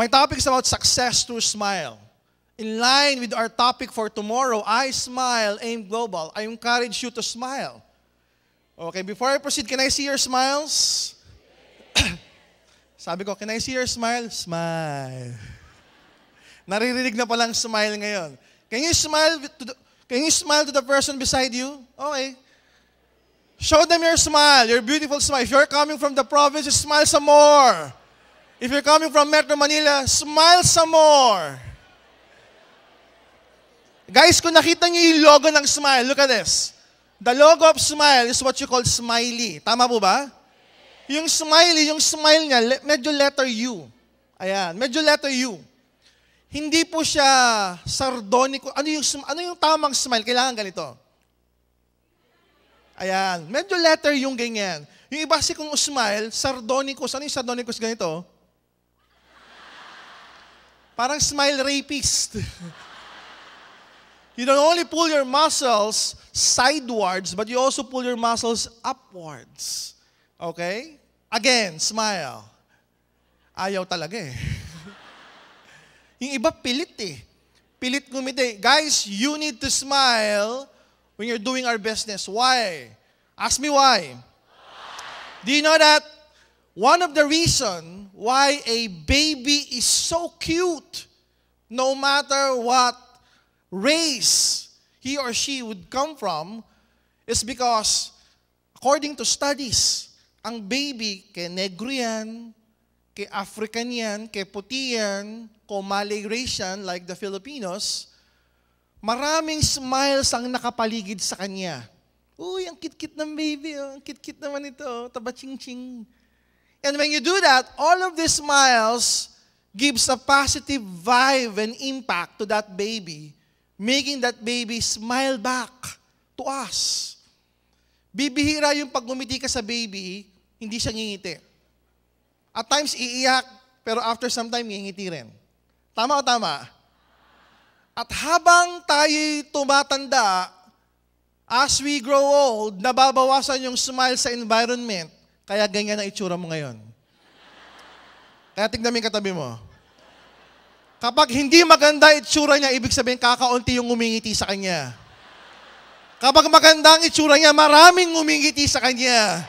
My topic is about success through smile. In line with our topic for tomorrow, I Smile, Aim Global, I encourage you to smile. Okay, before I proceed, can I see your smiles? Sabi ko, can I see your smile? Smile. Naririnig na palang smile ngayon. Can you smile to the, can you smile to the person beside you? Okay. Show them your smile, your beautiful smile. If you're coming from the province, smile some more. If you're coming from Metro Manila, smile some more. Guys, kung nakita niyo yung logo ng smile, look at this. The logo of smile is what you call smiley. Tama po ba? Yung smiley, yung smile niya, medyo letter U. Ayan, medyo letter U. Hindi po siya sardonico. Ano yung, ano yung tamang smile? Kailangan ganito. Ayan, medyo letter yung ganyan. Yung iba kasi kung smile, sardonicus. Ano yung sardonicus ganito? Parang smile rapist. You don't only pull your muscles sidewards, but you also pull your muscles upwards. Okay? Again, smile. Ayaw talaga eh. Yung iba pilit eh. Pilit ngumiti. Guys, you need to smile when you're doing our business. Why? Ask me why. Do you know that one of the reason why a baby is so cute, no matter what race he or she would come from is because, according to studies, ang baby, kay negro yan, kay African yan, kay puti yan, kung Malay race like the Filipinos, maraming smiles ang nakapaligid sa kanya. Uy, ang kit-kit ng baby, oh. ang kit-kit naman ito, oh. taba ching-ching. And when you do that, all of these smiles gives a positive vibe and impact to that baby making that baby smile back to us. Bibihira yung pag ngumiti ka sa baby, hindi siya ngingiti. At times, iiyak, pero after some time, ngingiti rin. Tama o tama? At habang tayo tumatanda, as we grow old, nababawasan yung smile sa environment, kaya ganyan ang itsura mo ngayon. Kaya tignan mo yung katabi mo. Kapag hindi maganda itsura niya, ibig sabihin kakaunti yung umingiti sa kanya. Kapag maganda ang itsura niya, maraming umingiti sa kanya.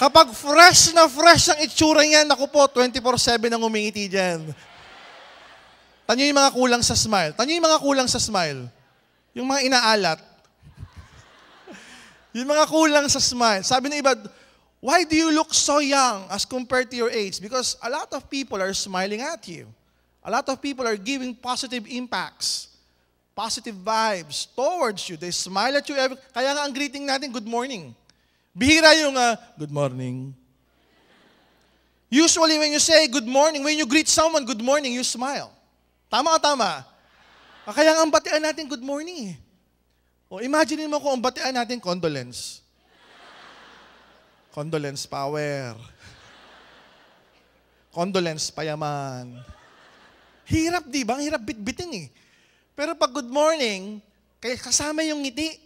Kapag fresh na fresh ang itsura niya, naku po, 24-7 ang umingiti dyan. Tanyo yung mga kulang sa smile. Tanyo yung mga kulang sa smile. Yung mga inaalat. Yung mga kulang sa smile. Sabi ng iba, Why do you look so young as compared to your age? Because a lot of people are smiling at you. A lot of people are giving positive impacts, positive vibes towards you. They smile at you. Every, kaya nga ang greeting natin, good morning. Bihira yung uh, good morning. Usually when you say good morning, when you greet someone, good morning, you smile. Tama o tama? Ah, kaya nga ang batian natin, good morning. O imagine mo kung batian natin, condolence. Condolence power. Condolence payaman. Hirap, di ba? Hirap bitbitin eh. Pero pag good morning, kaya kasama yung ngiti,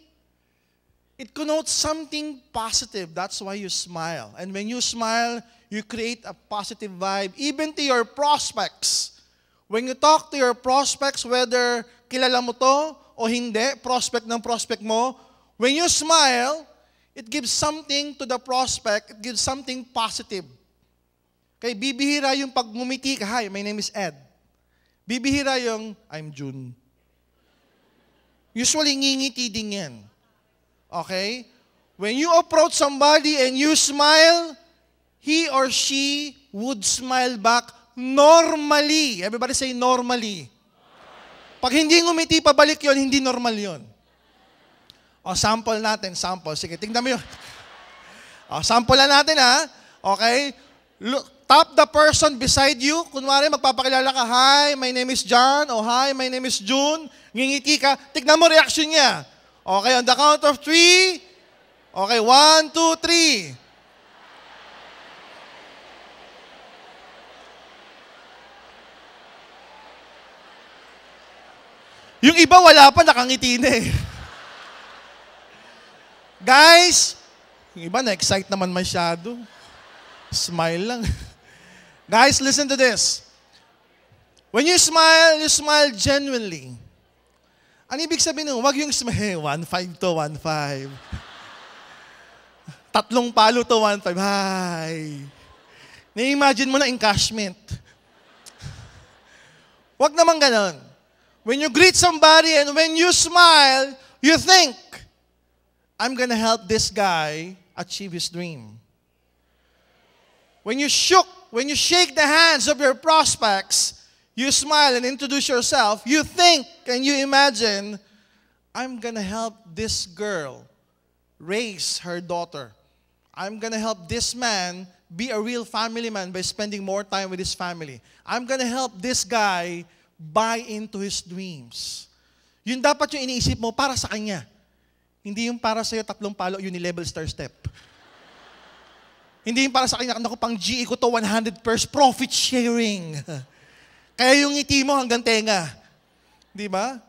it connotes something positive. That's why you smile. And when you smile, you create a positive vibe, even to your prospects. When you talk to your prospects, whether kilala mo to o hindi, prospect ng prospect mo, when you smile, It gives something to the prospect. It gives something positive. Kaya bibihira yung pag ngumiti ka, Hi, my name is Ed. Bibihira yung, I'm June. Usually, ngingiti din yan. Okay? When you approach somebody and you smile, he or she would smile back normally. Everybody say normally. Pag hindi ngumiti, pabalik yon hindi normal yon. O, sample natin, sample. Sige, tingnan mo yun. O, sample na natin ha. Okay? Look, tap the person beside you. Kunwari, magpapakilala ka, Hi, my name is John. O, Hi, my name is June. Ngingiti ka. Tignan mo reaction niya. Okay, on the count of three. Okay, one, two, three. Yung iba wala pa, nakangiti na eh. Guys, yung iba na-excite naman masyado. Smile lang. Guys, listen to this. When you smile, you smile genuinely. Ang ibig sabihin nun, wag yung smile, 1.5 to 1.5. Tatlong palo to 1.5. Hi. Na-imagine mo na encashment. Wag naman ganon. When you greet somebody and when you smile, you think, I'm gonna help this guy achieve his dream. When you shook, when you shake the hands of your prospects, you smile and introduce yourself, you think and you imagine, I'm gonna help this girl raise her daughter. I'm gonna help this man be a real family man by spending more time with his family. I'm gonna help this guy buy into his dreams. Yun dapat yung iniisip mo para sa kanya. Hindi yung para sa'yo tatlong palo, unilevel star step. Hindi yung para sa kanya, naku pang GE ko to 100 pers profit sharing. Kaya yung ngiti mo hanggang tenga. Di ba?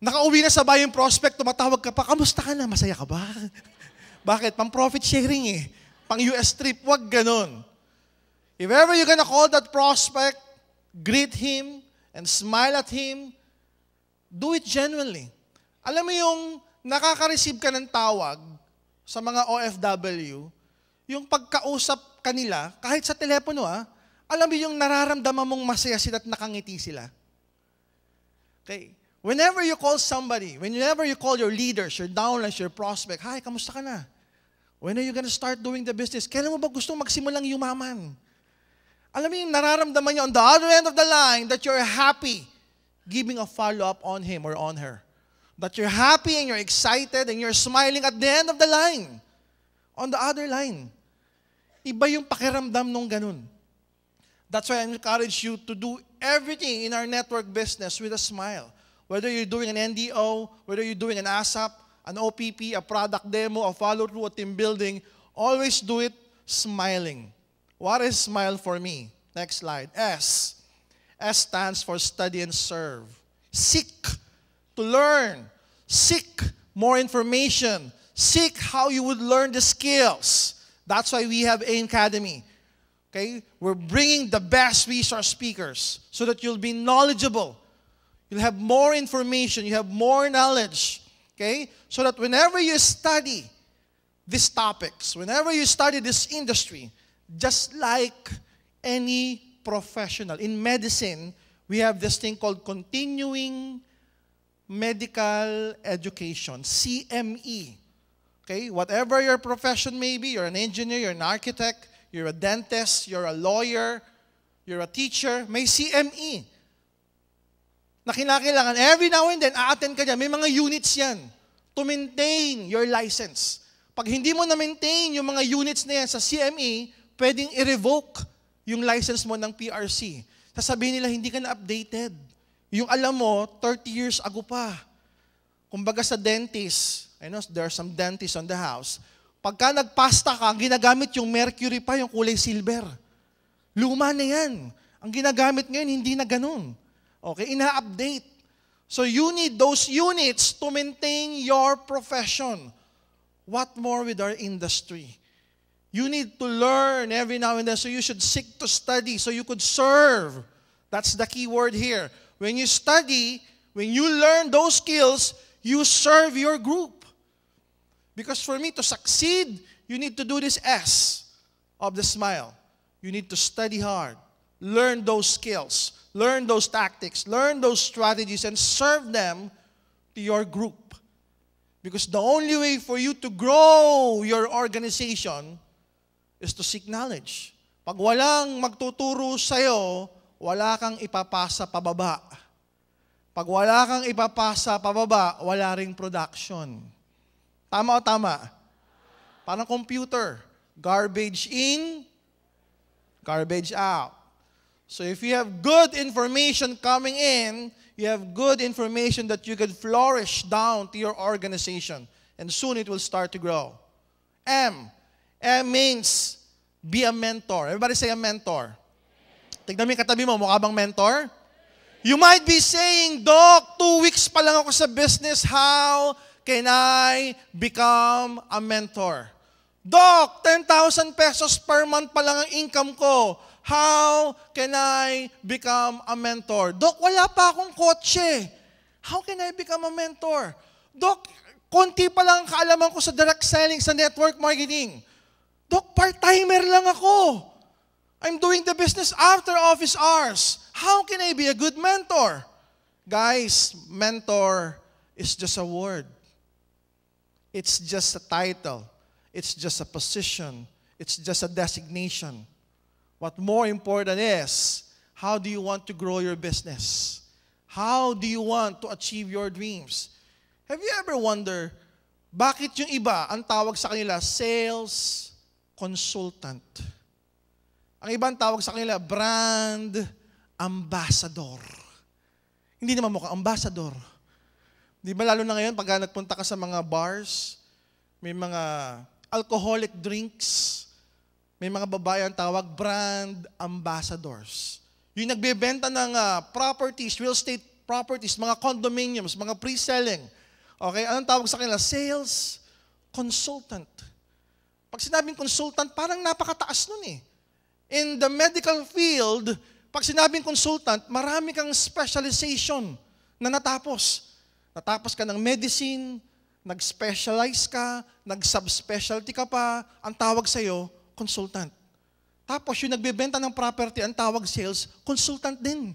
Nakauwi na sa bayan prospect, tumatawag ka pa, kamusta ka na? Masaya ka ba? Bakit? Pang profit sharing eh. Pang US trip, wag ganun. If ever you're gonna call that prospect, greet him, and smile at him, do it genuinely. Alam mo yung nakaka-receive ka ng tawag sa mga OFW, yung pagkausap kanila, kahit sa telepono ah, alam mo yung nararamdaman mong masaya sila at nakangiti sila. Okay. Whenever you call somebody, whenever you call your leaders, your downlines, your prospect, Hi, kamusta ka na? When are you gonna start doing the business? Kailan mo ba gustong magsimulang yumaman? Alam mo yung nararamdaman niya on the other end of the line that you're happy giving a follow-up on him or on her. That you're happy and you're excited and you're smiling at the end of the line. On the other line. Iba yung pakiramdam nung ganun. That's why I encourage you to do everything in our network business with a smile. Whether you're doing an NDO, whether you're doing an ASAP, an OPP, a product demo, a follow-through, a team building, always do it smiling. What is smile for me? Next slide. S. S stands for study and serve. Seek to learn. Seek more information. Seek how you would learn the skills. That's why we have AIM Academy. Okay? We're bringing the best resource speakers so that you'll be knowledgeable. You'll have more information. You have more knowledge. Okay? So that whenever you study these topics, whenever you study this industry, just like any professional, in medicine, we have this thing called continuing medical education, CME. Okay? Whatever your profession may be, you're an engineer, you're an architect, you're a dentist, you're a lawyer, you're a teacher, may CME. Na kinakailangan, every now and then, a-attend ka dyan. May mga units yan to maintain your license. Pag hindi mo na-maintain yung mga units na yan sa CME, pwedeng i-revoke yung license mo ng PRC. Sasabihin nila, hindi ka na updated. Yung alam mo, 30 years ago pa. Kumbaga sa dentist, I know there are some dentists on the house, pagka nagpasta ka, ang ginagamit yung mercury pa, yung kulay silver. Luma na yan. Ang ginagamit ngayon, hindi na ganun. Okay, ina-update. So you need those units to maintain your profession. What more with our industry? You need to learn every now and then, so you should seek to study so you could serve. That's the key word here. When you study, when you learn those skills, you serve your group. Because for me to succeed, you need to do this S of the smile. You need to study hard, learn those skills, learn those tactics, learn those strategies, and serve them to your group. Because the only way for you to grow your organization is to seek knowledge. Pag walang magtuturo sa'yo, wala kang ipapasa pababa. Pag wala kang ipapasa pababa, wala ring production. Tama o tama? Parang computer. Garbage in, garbage out. So if you have good information coming in, you have good information that you can flourish down to your organization. And soon it will start to grow. M. M means be a mentor. Everybody say a mentor. Tignan mo yung katabi mo, mukha bang mentor? You might be saying, Doc, two weeks pa lang ako sa business. How can I become a mentor? Doc, 10,000 pesos per month pa lang ang income ko. how can I become a mentor? Dok, wala pa akong kotse. How can I become a mentor? Dok, konti pa lang ang kaalaman ko sa direct selling, sa network marketing. Dok, part-timer lang ako. I'm doing the business after office hours. How can I be a good mentor? Guys, mentor is just a word. It's just a title. It's just a position. It's just a designation. What more important is, how do you want to grow your business? How do you want to achieve your dreams? Have you ever wondered, bakit yung iba, ang tawag sa kanila, sales consultant? Ang ibang tawag sa kanila, brand ambassador. Hindi naman mukhang ambassador. Di ba lalo na ngayon, pag nagpunta ka sa mga bars, may mga alcoholic drinks, may mga babae ang tawag brand ambassadors. Yung nagbebenta ng uh, properties, real estate properties, mga condominiums, mga pre-selling. Okay, anong tawag sa kanila? Sales consultant. Pag sinabing consultant, parang napakataas nun eh. In the medical field, pag sinabing consultant, marami kang specialization na natapos. Natapos ka ng medicine, nag-specialize ka, nag-subspecialty ka pa, ang tawag sa'yo, consultant. Tapos yung nagbebenta ng property, ang tawag sales, consultant din.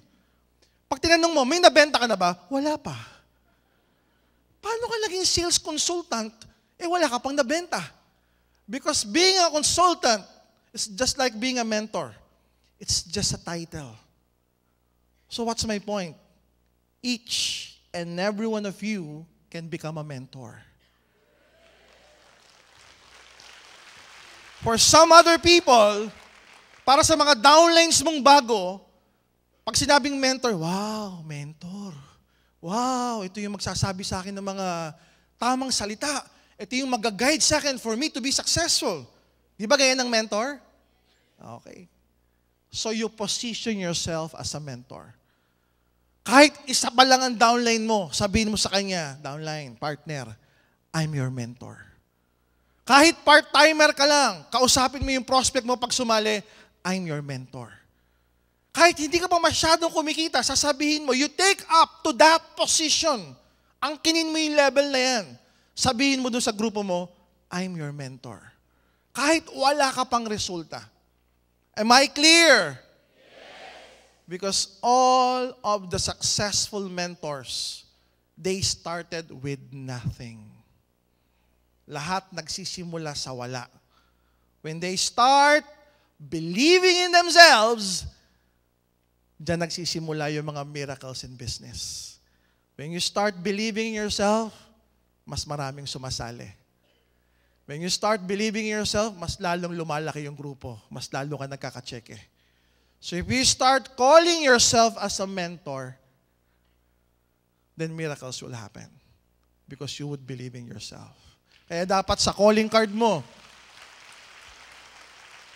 Pag tinanong mo, may nabenta ka na ba? Wala pa. Paano ka naging sales consultant? Eh wala ka pang nabenta. Because being a consultant is just like being a mentor. It's just a title. So what's my point? Each and every one of you can become a mentor. For some other people, para sa mga downlines mong bago, pag sinabing mentor, wow, mentor. Wow, ito yung magsasabi sa akin ng mga tamang salita. Ito yung mag-guide sa akin for me to be successful. Di ba ganyan ng mentor? Okay. So you position yourself as a mentor. Kahit isa pa lang ang downline mo, sabihin mo sa kanya, downline, partner, I'm your mentor. Kahit part-timer ka lang, kausapin mo yung prospect mo pag sumali, I'm your mentor. Kahit hindi ka pa masyadong kumikita, sasabihin mo, you take up to that position. Ang kinin mo yung level na yan. Sabihin mo dun sa grupo mo, I'm your mentor. Kahit wala ka pang resulta. Am I clear? Because all of the successful mentors, they started with nothing. Lahat nagsisimula sa wala. When they start believing in themselves, dyan nagsisimula yung mga miracles in business. When you start believing in yourself, mas maraming sumasali. When you start believing in yourself, mas lalong lumalaki yung grupo. Mas lalo ka nagkakatseke. So if you start calling yourself as a mentor, then miracles will happen. Because you would believe in yourself. Kaya dapat sa calling card mo,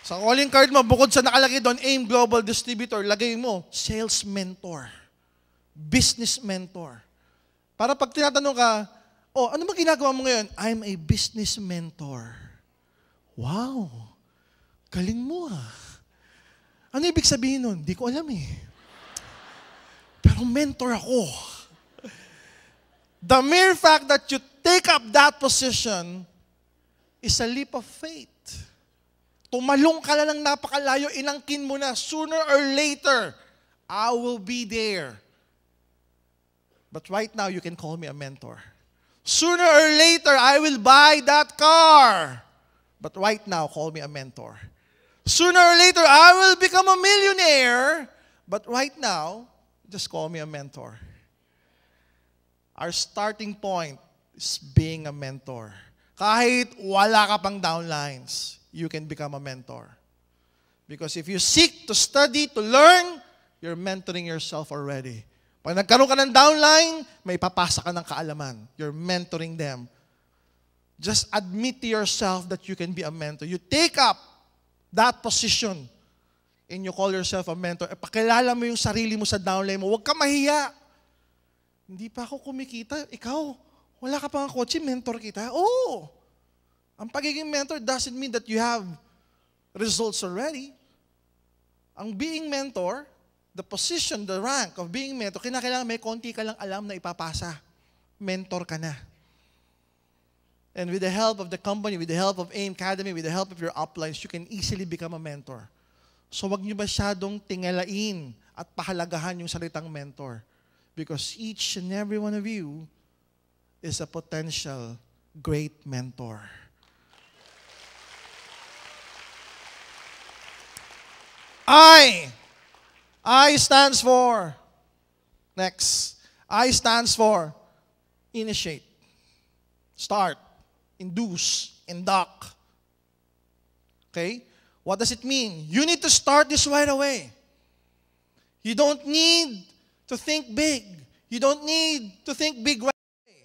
sa calling card mo, bukod sa nakalagay doon, AIM Global Distributor, lagay mo, sales mentor, business mentor. Para pag tinatanong ka, oh, ano ba ginagawa mo ngayon? I'm a business mentor. Wow, galing mo ah. Ano ibig sabihin nun? Hindi ko alam eh. Pero mentor ako. The mere fact that you take up that position is a leap of faith. Tumalong ka na ng napakalayo, inangkin mo na, sooner or later, I will be there. But right now, you can call me a mentor. Sooner or later, I will buy that car. But right now, call me a mentor. Sooner or later, I will become a millionaire. But right now, just call me a mentor. Our starting point is being a mentor. Kahit wala ka pang downlines, you can become a mentor. Because if you seek to study, to learn, you're mentoring yourself already. Pag nagkaroon ka ng downline, may papasa ka ng kaalaman. You're mentoring them. Just admit to yourself that you can be a mentor. You take up that position and you call yourself a mentor, eh, pakilala mo yung sarili mo sa downline mo, huwag ka mahiya. Hindi pa ako kumikita, ikaw, wala ka pang kotse, mentor kita. Oo. Ang pagiging mentor doesn't mean that you have results already. ang being mentor, the position, the rank of being mentor, kinakailangan may konti ka lang alam na ipapasa. Mentor ka na. And with the help of the company, with the help of AIM Academy, with the help of your uplines, you can easily become a mentor. So wag niyo masyadong tingalain at pahalagahan yung salitang mentor. Because each and every one of you is a potential great mentor. I. I stands for. Next. I stands for initiate. Start. Induce. Induct. Okay? What does it mean? You need to start this right away. You don't need to think big. You don't need to think big right away.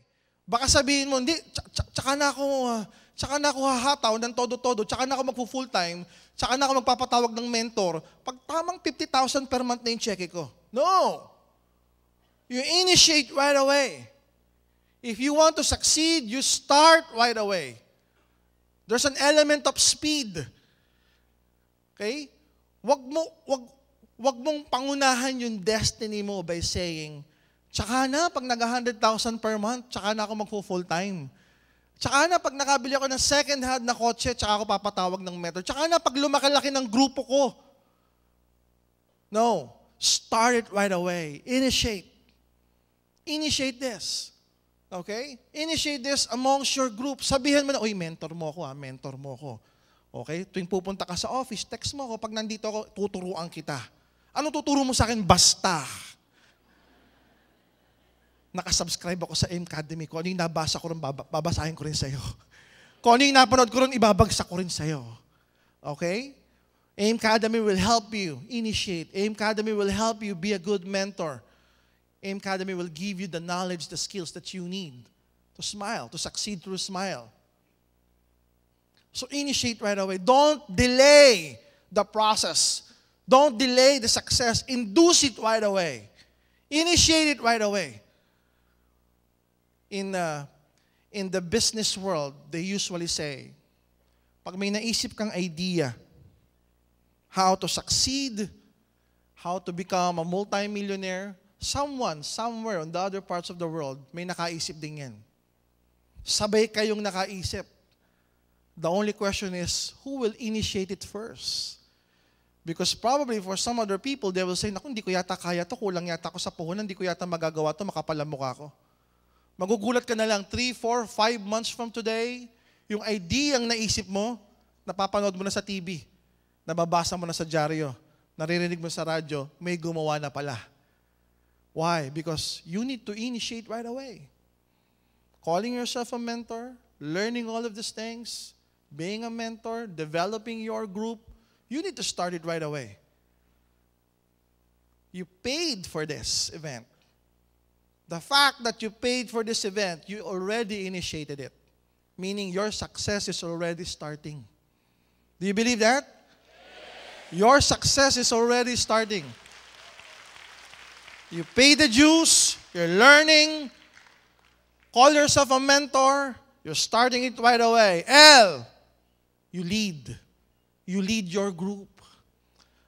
Baka sabihin mo, hindi, tsaka na ako, uh, tsaka na ako hahataw ng todo-todo, tsaka na ako magpo-full time, tsaka na ako magpapatawag ng mentor, pag tamang 50,000 per month na yung check ko. No! You initiate right away. If you want to succeed, you start right away. There's an element of speed. Okay? Wag mo wag wag mong pangunahan yung destiny mo by saying, tsaka na pag nag 100,000 per month, tsaka na ako magfo full time. Tsaka na pag nakabili ako ng second hand na kotse, tsaka ako papatawag ng metro. Tsaka na pag lumakalaki ng grupo ko. No. Start it right away. Initiate. Initiate this. Okay? Initiate this amongst your group. Sabihan mo na, uy, mentor mo ako ha, mentor mo ako. Okay? Tuwing pupunta ka sa office, text mo ako. Pag nandito ako, tuturuan kita. Ano tuturo mo sa akin? Basta nakasubscribe ako sa AIM Academy. Kung ano yung nabasa ko rin, babasahin ko rin sa'yo. Kung ano yung napanood ko rin, ibabagsak ko rin sa'yo. Okay? AIM Academy will help you initiate. AIM Academy will help you be a good mentor. AIM Academy will give you the knowledge, the skills that you need to smile, to succeed through smile. So initiate right away. Don't delay the process. Don't delay the success. Induce it right away. Initiate it right away in, uh, in the business world, they usually say, pag may naisip kang idea, how to succeed, how to become a multimillionaire, someone, somewhere on the other parts of the world, may nakaisip din yan. Sabay kayong nakaisip. The only question is, who will initiate it first? Because probably for some other people, they will say, naku, hindi ko yata kaya to, kulang yata ako sa puhunan, hindi ko yata magagawa to, makapalamukha ko. Magugulat ka na lang, 3, 4, 5 months from today, yung idea ang naisip mo, napapanood mo na sa TV, nababasa mo na sa dyaryo, naririnig mo sa radyo, may gumawa na pala. Why? Because you need to initiate right away. Calling yourself a mentor, learning all of these things, being a mentor, developing your group, you need to start it right away. You paid for this event. The fact that you paid for this event, you already initiated it. Meaning your success is already starting. Do you believe that? Yes. Your success is already starting. You pay the dues, you're learning, call yourself a mentor, you're starting it right away. L, you lead. You lead your group.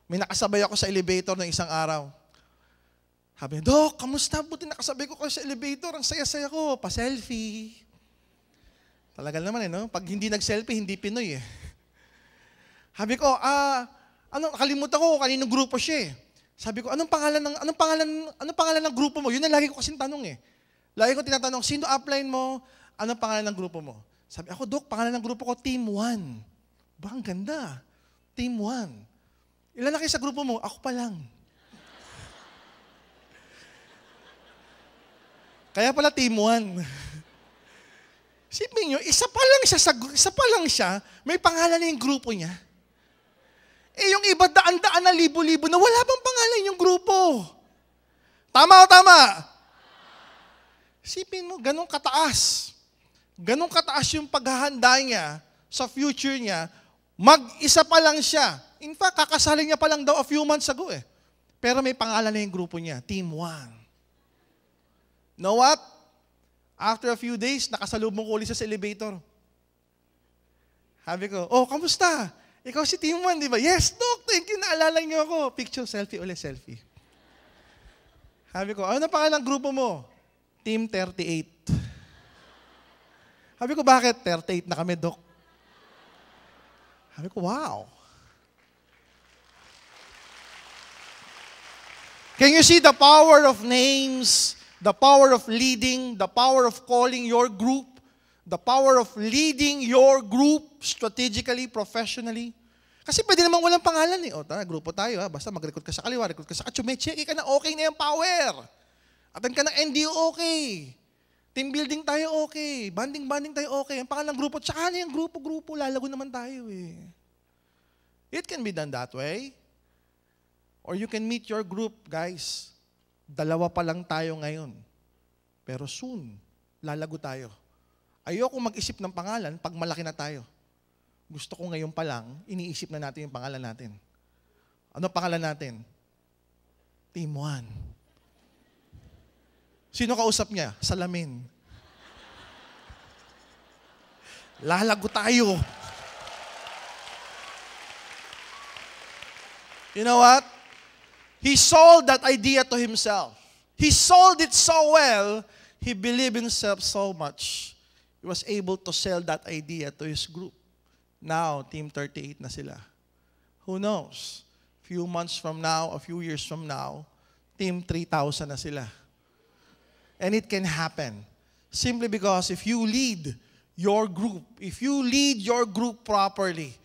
May nakasabay ako sa elevator ng isang araw. Sabi niya, Dok, kamusta? Buti nakasabay ko kayo sa elevator. Ang saya-saya ko. Pa-selfie. Talagal naman eh, no? Pag hindi nag-selfie, hindi Pinoy eh. Sabi ko, ah, ano, nakalimutan ko kaninong grupo siya eh. Sabi ko, anong pangalan ng anong pangalan anong pangalan ng grupo mo? Yun ang lagi ko kasing tanong eh. Lagi ko tinatanong, sino upline mo? Anong pangalan ng grupo mo? Sabi ako, Dok, pangalan ng grupo ko, Team 1. Ba, ang ganda. Team 1. Ilan na kayo sa grupo mo? Ako pa lang. Kaya pala team 1. Sipin nyo, isa pa lang siya, sa, isa pa lang siya, may pangalan na yung grupo niya. Eh yung iba daan-daan na libo-libo na wala bang pangalan yung grupo. Tama o tama? Sipin mo, ganun kataas. Ganun kataas yung paghahanda niya sa future niya, mag-isa pa lang siya. In fact, kakasaling niya pa lang daw a few months ago eh. Pero may pangalan na yung grupo niya, Team 1. Know what? After a few days, nakasalubong ko ulit sa elevator. Sabi ko, oh, kamusta? Ikaw si Team 1, di ba? Yes, Doc, thank you, naalala niyo ako. Picture, selfie, ulit selfie. Sabi ko, ano pangalan ng grupo mo? Team 38. Sabi ko, bakit? 38 na kami, Doc. Sabi ko, wow. Can you see the power of names, the power of leading, the power of calling your group, the power of leading your group strategically, professionally? Kasi pwede naman walang pangalan eh. O, tara, grupo tayo ha. Basta mag-record ka sa kaliwa, record ka sa kachume, check ka na, okay na yung power. Atan ka ng NDO, okay. Team building tayo, okay. Banding-banding tayo, okay. Ang pangalan ng grupo, tsaka na yung grupo-grupo, lalago naman tayo eh. It can be done that way. Or you can meet your group, guys. Dalawa pa lang tayo ngayon. Pero soon, lalago tayo. Ayoko mag-isip ng pangalan pag malaki na tayo. Gusto ko ngayon pa lang, iniisip na natin yung pangalan natin. Ano pangalan natin? Team 1. Sino kausap niya? Salamin. Lalago tayo. You know what? He sold that idea to himself. He sold it so well, he believed in himself so much. He was able to sell that idea to his group. Now, Team 38 na sila. Who knows? Few months from now, a few years from now, Team 3,000 na sila. And it can happen. Simply because if you lead your group, if you lead your group properly,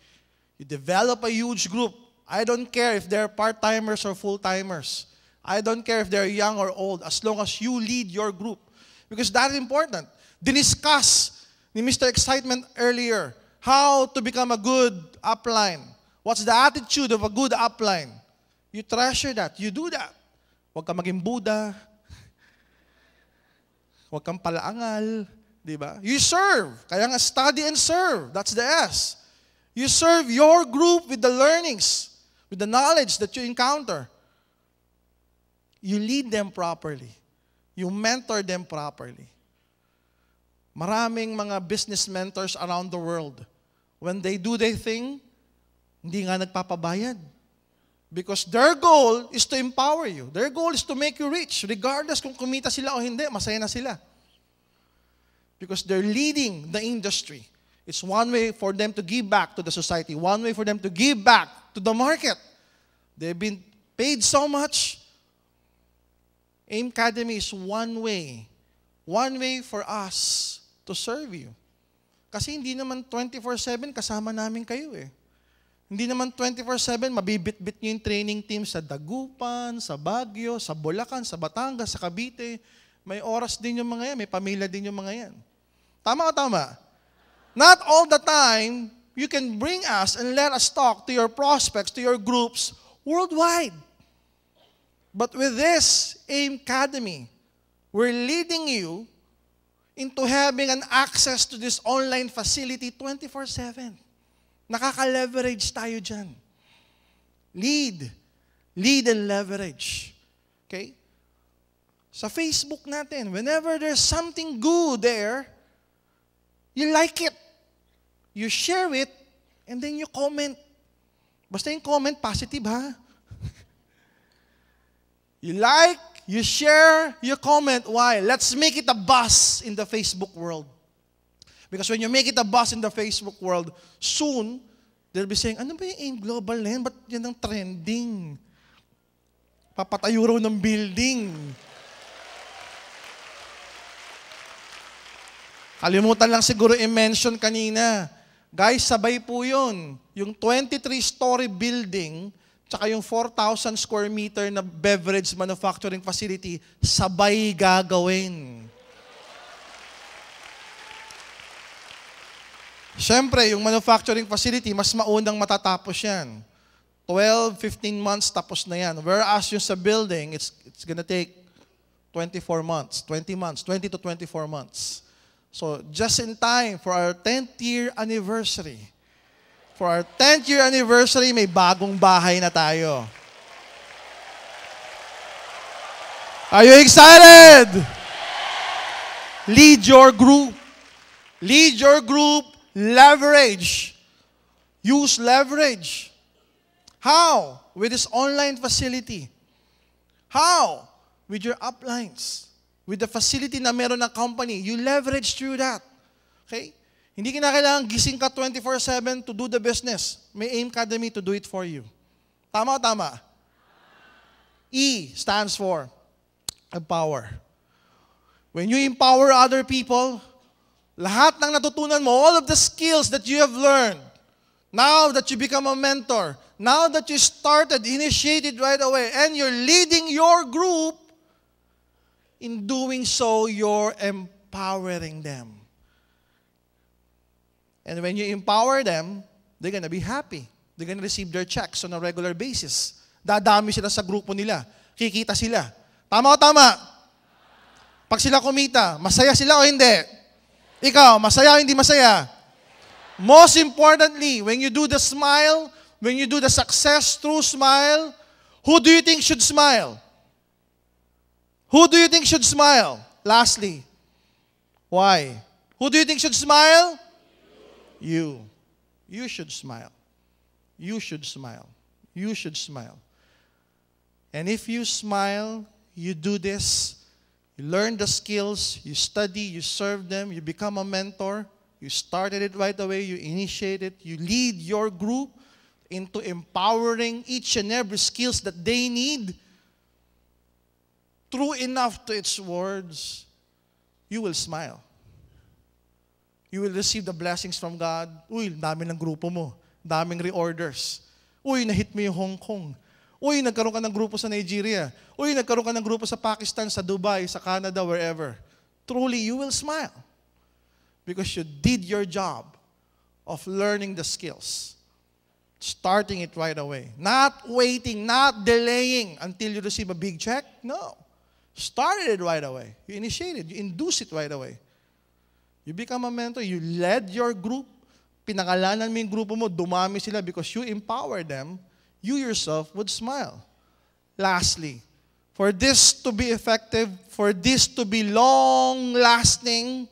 you develop a huge group. I don't care if they're part-timers or full-timers. I don't care if they're young or old, as long as you lead your group. Because that is important. Diniscuss ni Mr. Excitement earlier how to become a good upline. What's the attitude of a good upline? You treasure that. You do that. Huwag ka maging Buddha. Huwag kang palaangal. Di ba? You serve. Kaya nga study and serve. That's the S. You serve your group with the learnings, with the knowledge that you encounter. You lead them properly. You mentor them properly. Maraming mga business mentors around the world, when they do their thing, hindi nga nagpapabayad. Because their goal is to empower you. Their goal is to make you rich. Regardless kung kumita sila o hindi, masaya na sila. Because they're leading the industry. It's one way for them to give back to the society. One way for them to give back to the market. They've been paid so much. AIM Academy is one way. One way for us to serve you. Kasi hindi naman 24-7 kasama namin kayo eh. Hindi naman 24-7 mabibit-bit nyo yung training team sa Dagupan, sa Baguio, sa Bulacan, sa Batangas, sa Cavite. May oras din yung mga yan, may pamilya din yung mga yan. Tama o tama? Not all the time, you can bring us and let us talk to your prospects, to your groups, worldwide. But with this AIM Academy, we're leading you into having an access to this online facility 24-7. Nakaka-leverage tayo dyan. Lead. Lead and leverage. Okay? Sa Facebook natin, whenever there's something good there, you like it. You share it, and then you comment. Basta yung comment, positive ha? you like, You share, you comment. Why? Let's make it a buzz in the Facebook world. Because when you make it a buzz in the Facebook world, soon, they'll be saying, ano ba yung AIM Global na yan? Ba't yan ang trending? Papatayo raw ng building. Kalimutan lang siguro i-mention kanina. Guys, sabay po yun. Yung 23-story building, tsaka yung 4,000 square meter na beverage manufacturing facility, sabay gagawin. Siyempre, yung manufacturing facility, mas maunang matatapos yan. 12, 15 months tapos na yan. Whereas yung sa building, it's, it's gonna take 24 months, 20 months, 20 to 24 months. So, just in time for our 10th year anniversary, For our 10th year anniversary, may bagong bahay na tayo. Are you excited? Lead your group. Lead your group. Leverage Use leverage. How? With this online facility. How? With your uplines. With the facility na meron ng company. You leverage through that. Okay? Hindi kinakailangan gising ka 24-7 to do the business. May AIM Academy to do it for you. Tama o tama? E stands for empower. When you empower other people, lahat ng natutunan mo, all of the skills that you have learned, now that you become a mentor, now that you started, initiated right away, and you're leading your group, in doing so, you're empowering them. And when you empower them, they're gonna be happy. They're gonna receive their checks on a regular basis. Dadami sila sa grupo nila. Kikita sila. Tama o tama? Pag sila kumita, masaya sila o hindi? Ikaw, masaya o hindi masaya? Most importantly, when you do the smile, when you do the success through smile, who do you think should smile? Who do you think should smile? Lastly, why? Who do you think should smile? You. You should smile. You should smile. You should smile. And if you smile, you do this, you learn the skills, you study, you serve them, you become a mentor, you started it right away, you initiate it, you lead your group into empowering each and every skills that they need. True enough to its words, you will smile. You will receive the blessings from God. Uy, dami ng grupo mo. Daming reorders. Uy, nahit mo yung Hong Kong. Uy, nagkaroon ka ng grupo sa Nigeria. Uy, nagkaroon ka ng grupo sa Pakistan, sa Dubai, sa Canada, wherever. Truly, you will smile. Because you did your job of learning the skills. Starting it right away. Not waiting, not delaying until you receive a big check. No. Started it right away. You initiated, you induce it right away. You become a mentor, you led your group, pinangalanan mo yung grupo mo, dumami sila because you empower them, you yourself would smile. Lastly, for this to be effective, for this to be long-lasting,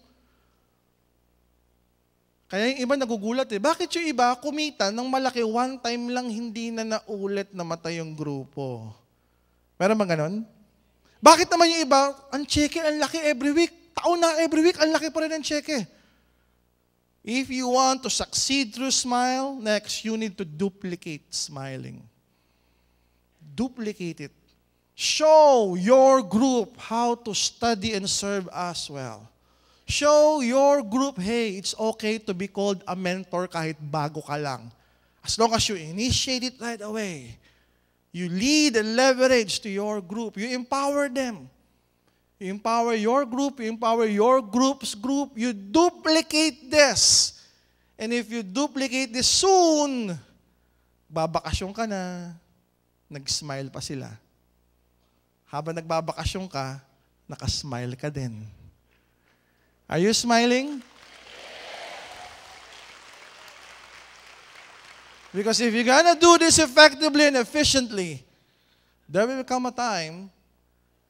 kaya yung iba nagugulat eh. Bakit yung iba kumita ng malaki one time lang hindi na naulit na mata yung grupo? Meron bang ganon? Bakit naman yung iba, ang cheque, ang laki every week? taon na every week, ang laki pa rin ng cheque. If you want to succeed through smile, next, you need to duplicate smiling. Duplicate it. Show your group how to study and serve as well. Show your group, hey, it's okay to be called a mentor kahit bago ka lang. As long as you initiate it right away. You lead and leverage to your group. You empower them. You empower your group, you empower your group's group, you duplicate this. And if you duplicate this soon, babakasyon ka na, nag-smile pa sila. Habang nagbabakasyon ka, nakasmile ka din. Are you smiling? Because if you're gonna do this effectively and efficiently, there will come a time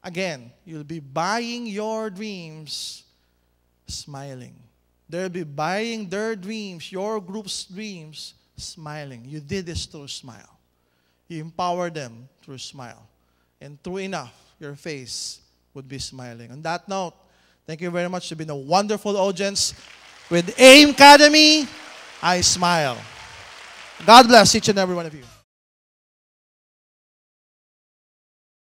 Again, you'll be buying your dreams smiling. They'll be buying their dreams, your group's dreams, smiling. You did this through smile. You empower them through smile. And true enough, your face would be smiling. On that note, thank you very much. You've been a wonderful audience. With AIM Academy, I smile. God bless each and every one of you.